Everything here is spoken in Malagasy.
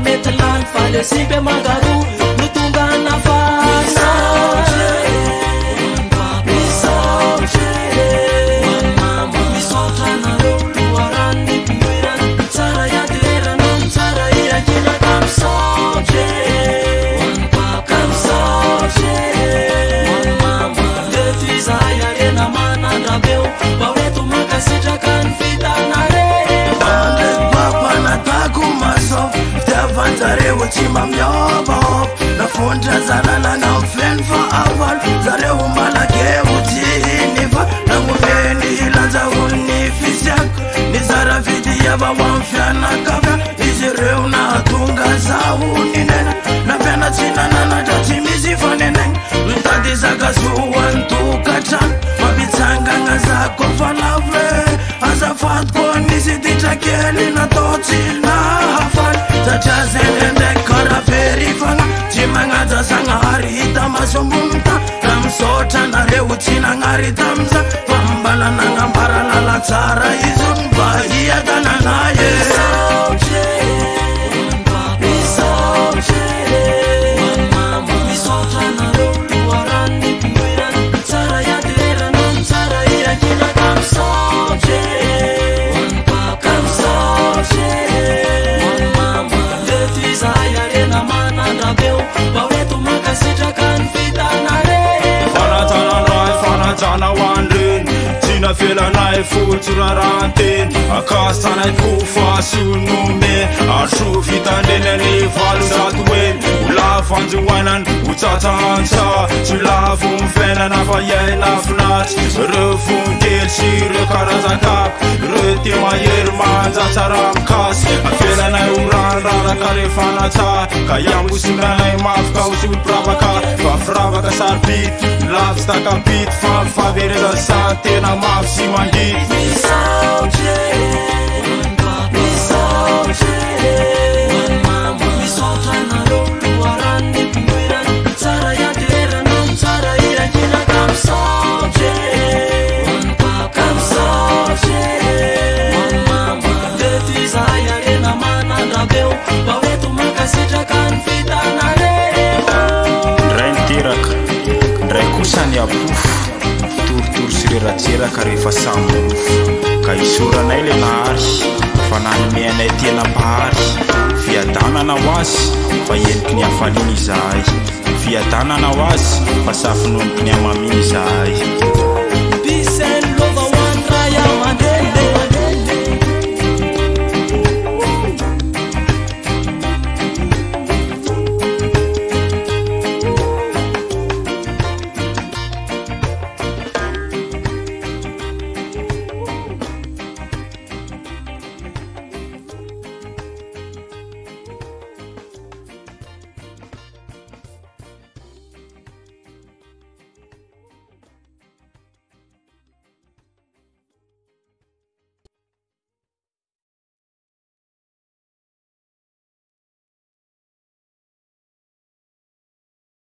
ميطلان فعلسيب ماغادو zlaeofa zareo malakeho tyhiny fa nanomeny hilazahonny fizia ny zarafidy avao ay fianakafa izy reo natonga zahonnn nampianatsinananatra tsy misy fanenny mitady zakazooantokatrano fapitsanganazakofaae azafaokonsy ditrakely natao ritamsa pambalananga baralala cara izunbahia kananaya avelanay e folotsyraraanteny akasotanay e ko fasy nome ary so vitanemy any valyzaky oe ho lafanjohoainany hotsatra an-tsa tsy lavo mivainana fa yaylavinatry re vontely sy reo karazakaka reo ti mahery manjatsaranikasy karefanasa ka iambosinanay mafy ka osoly pravaka fafiravaka sabit lastakabit fa faverela sa tena mafsimandi sany avofo torotoro sireratseraka rehefa samyofo ka isoranay lay nahary fa nahimeanay tiena mpahary fiadanana ho azy mfa heliki ny hafaliana izahay fiadanana ho azy mfa safinonoki ny hamamia izahay